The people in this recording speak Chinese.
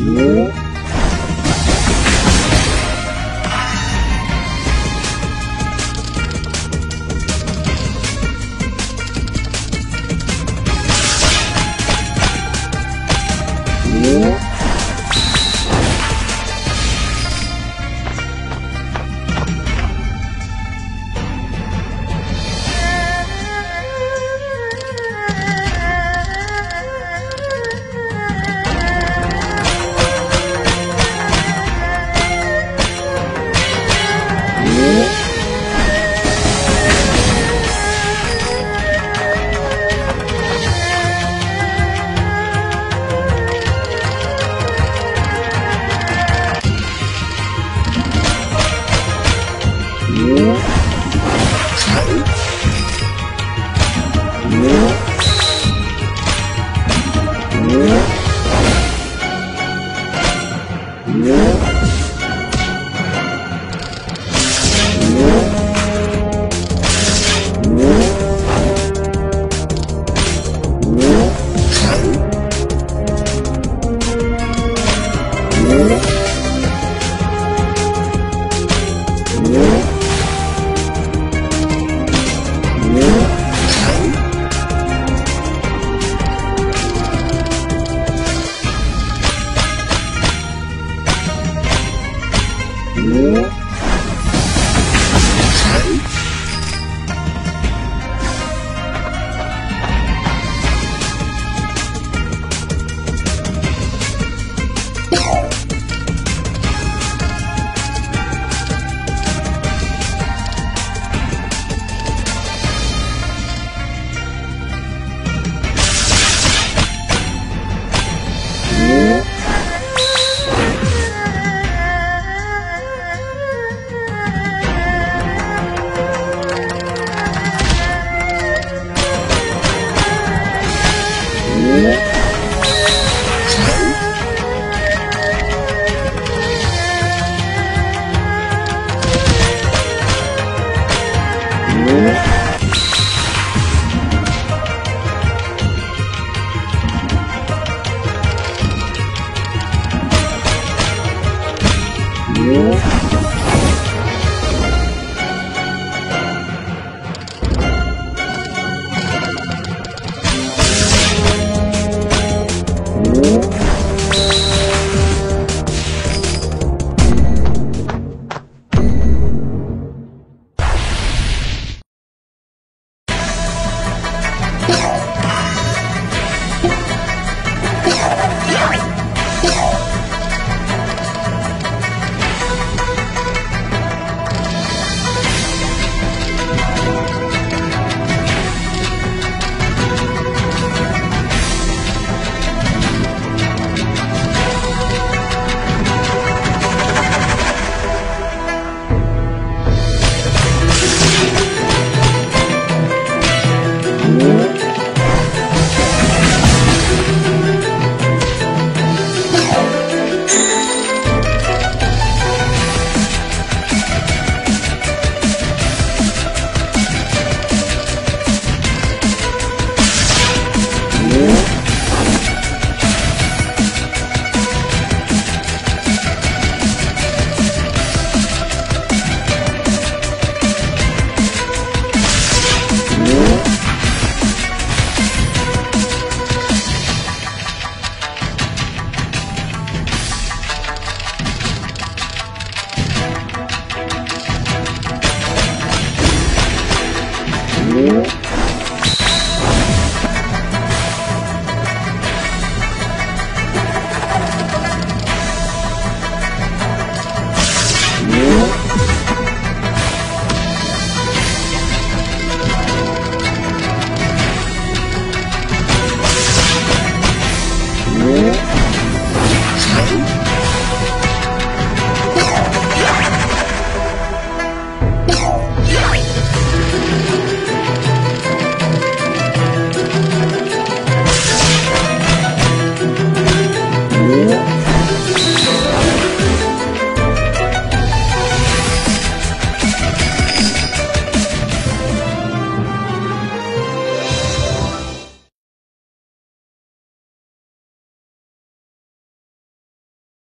五 Yeah.